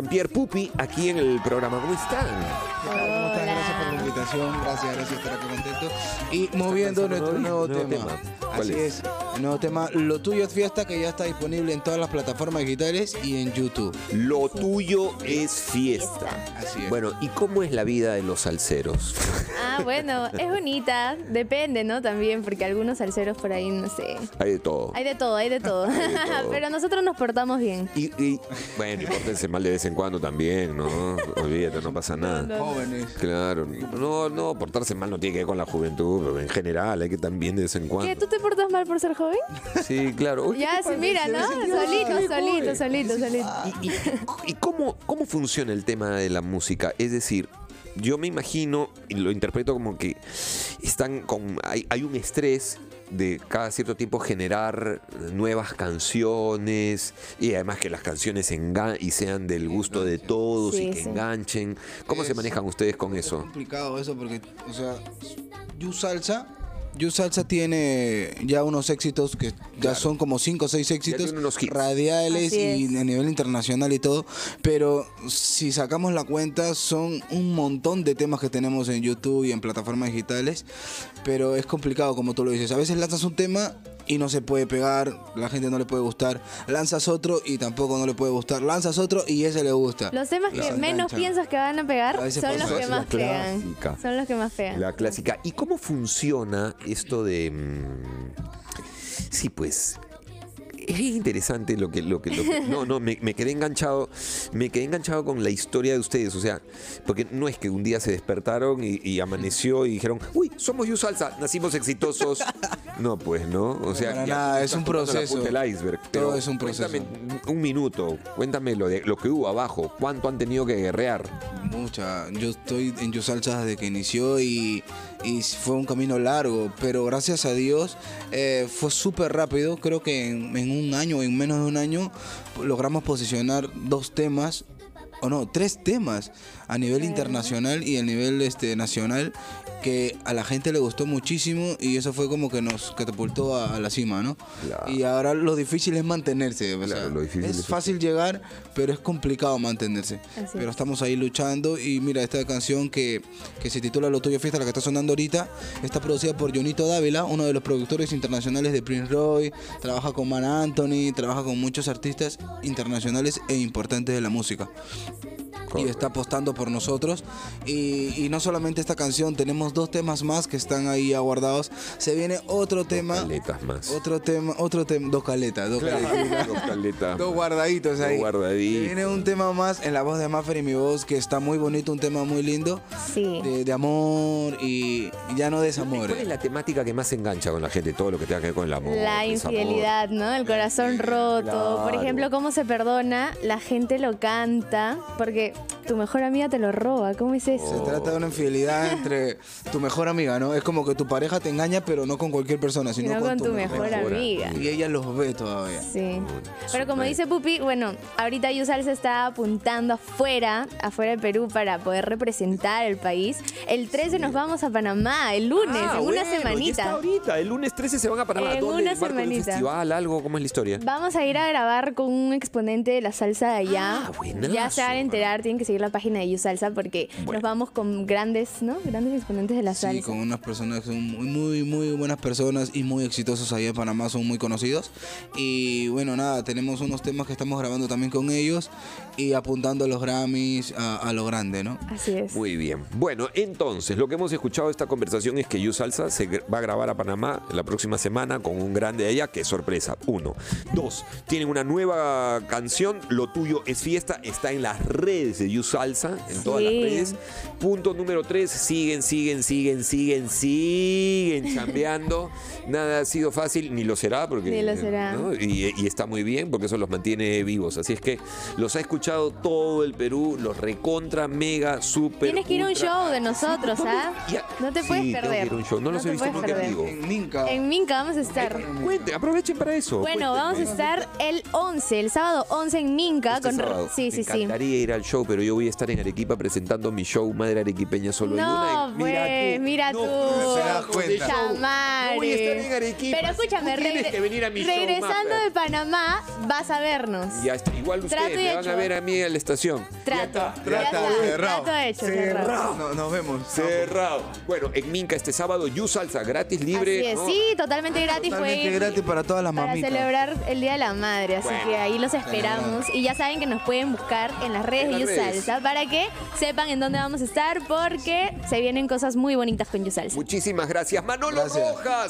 Jean-Pierre Pupi aquí en el programa. ¿Cómo están? ¿Cómo están? Gracias por la invitación. Gracias, gracias por estar aquí contento. Y moviendo nuestro nuevo, nuevo tema. tema. ¿Cuál Así es? es. El nuevo tema, Lo Tuyo es Fiesta, que ya está disponible en todas las plataformas digitales y en YouTube. Lo tuyo es fiesta. Así es. Bueno, ¿y cómo es la vida de los salseros? Ah, bueno, es bonita. Depende, ¿no? También, porque algunos salseros por ahí, no sé. Hay de todo. Hay de todo, hay de todo. de todo. Pero nosotros nos portamos bien. Y, y, bueno, y pórtense mal de vez en cuando también, ¿no? Olvídate, no pasa nada. Jóvenes. Claro, no, no, portarse mal no tiene que ver con la juventud, pero en general hay que estar bien de vez en ¿Qué? cuando. ¿Tú te portas mal por ser joven? Sí, claro. Uy, Ya, sí, mira, ¿no? Solito, solito, solito, solito. ¿Y, y- y cómo, cómo funciona el tema de la música? Es decir, yo me imagino y lo interpreto como que están con hay, hay un estrés de cada cierto tiempo generar nuevas canciones y además que las canciones engan y sean del gusto de todos y que sí. enganchen. ¿Cómo se Es- manejan ustedes con Es eso? complicado eso porque, o sea, You Salsa. You Salsa tiene ya unos éxitos que ya son como 5 o 6 éxitos radiales y a nivel internacional y todo, pero si sacamos la cuenta son un montón de temas que tenemos en YouTube y en plataformas digitales, pero es complicado como tú lo dices. A veces lanzas un tema y no se puede pegar, la gente no le puede gustar. Lanzas otro y tampoco no le puede gustar. Lanzas otro y ese le gusta. Los temas que menos piensas que van a pegar son los que eso. más La pegan. clásica. Son los que más pegan. La clásica. ¿Y cómo funciona esto de... mm, Sí, pues... Es interesante lo que, lo que, lo que- no, no, me, me quedé enganchado, me quedé enganchado con la historia de ustedes, o sea, porque no es que un día se despertaron y, y amaneció y dijeron, uy, somos You Salsa, nacimos exitosos. No, pues no, o sea, ya nada, es un la proceso. punta del iceberg. Todo pero es un proceso. Cuéntame un minuto, cuéntame lo de lo que hubo abajo, cuánto han tenido que guerrear. Mucha. Yo estoy en Salsa desde que inició y, y fue un camino largo, pero gracias a Dios eh, fue súper rápido. Creo que en, en un año, en menos de un año, logramos posicionar dos temas, o no, tres temas a nivel internacional y a nivel este, nacional que a la gente le gustó muchísimo y eso fue como que nos catapultó a, a la cima, ¿no? Claro. Y ahora lo difícil es mantenerse. o sea, Claro, lo difícil es es- fácil llegar, pero es complicado mantenerse. Así Pero es. estamos ahí luchando y mira, esta canción que, que se titula Lo Tuyo Fiesta, la que está sonando ahorita, está producida por Jonito Dávila, uno de los productores internacionales de Prince Roy, trabaja con Man Anthony, trabaja con muchos artistas internacionales e importantes de la música. Y está apostando por nosotros. Y, y no solamente esta canción, tenemos dos temas más que están ahí aguardados. Se viene otro tema. Caletas más. Otro tema, otro tema, dos caletas, dos Claro, caletas. dos caletas Dos guardaditos Dos ahí. guardaditos. Se Viene un tema más en la voz de Maffer y mi voz que está muy bonito, un tema muy lindo. Sí. De, de amor y ya no desamor. ¿Cuál es la temática que más engancha con la gente? Todo lo que tenga que ver con el amor. La infidelidad, ¿no? El corazón roto. Por Claro. ejemplo, cómo se perdona, la gente lo canta, porque tu mejor amiga te lo roba. ¿Cómo es Se eso? trata de una infidelidad entre tu mejor amiga, ¿no? Es como que tu pareja te engaña, pero no con cualquier persona, sino Sino con, con tu mejor mejor amiga. Y ella los ve todavía. Sí. Pero como dice Pupi, bueno, ahorita Yusal se está apuntando afuera, afuera del Perú para poder representar el país. El 13 nos vamos a Panamá, el lunes, Ah, en una bueno, ya está semanita. ahorita, el lunes 13 se van a Panamá. En ¿Dónde? una ¿Marco de un semanita. festival, algo? ¿Cómo es la historia? Vamos a ir a grabar con un exponente de la salsa de allá. Ah, buenazo. ya se van a enterar, tienen que seguir la página de Yusalsa porque Bueno. nos vamos con grandes, ¿no? Grandes exponentes de la Sí, salsa. con unas personas que son muy, muy, muy buenas personas y muy exitosos allá en Panamá, son muy conocidos. Y bueno, nada, tenemos unos temas que estamos grabando también con ellos y apuntando a los Grammys a, a lo grande, ¿no? Así es. Muy bien. Bueno, entonces, lo que hemos escuchado de esta conversación es que You Salsa se va a grabar a Panamá la próxima semana con un grande de allá, que es sorpresa. Uno. Dos, tienen una nueva canción, Lo Tuyo es Fiesta, está en las redes de You Salsa, en todas las Sí. redes. Punto número tres, siguen, siguen, siguen, siguen, siguen chambeando. Nada ha sido fácil, ni lo será, porque... Ni lo será. ¿no? Y, y está muy bien, porque eso los mantiene vivos. Así es que los ha escuchado todo el Perú, los recontra, mega, super. Tienes que ir a un show de nosotros, ¿ah? No te Sí, puedes tengo que perder. ir a un show. No los he visto nunca, perder. digo. En Minca. En Minca vamos a estar. Cuente, aprovechen para eso. Bueno, vamos a estar el 11, el sábado 11 en Minca. Este con... sábado. Sí, sí, Me sí. encantaría ir al show, pero yo voy a estar en Arequipa presentando mi show Madre Arequipeña Solo No, una. pues, mira tú. se das cuenta. Chamare. No voy a estar en Arequipa. Pero escúchame, Tú tienes que venir a mi show, regresando de Panamá, vas a vernos. Ya está, igual ustedes Trato y me van hecho. a ver a mí en la estación. Trato. Trato cerrado. Trato hecho. cerrado. No, nos vemos. Cerrado. Bueno, en Minca este sábado, You Salsa, gratis, libre. Así es, ¿no? sí, totalmente gratis. Totalmente fue gratis para todas las para mamitas. celebrar el Día de la Madre, así Bueno. que ahí los esperamos. Y ya saben que nos pueden buscar en las redes En de You para que sepan en dónde vamos a estar porque se vienen cosas muy bonitas con You Salsa. Muchísimas gracias. Manolo Gracias. Rojas.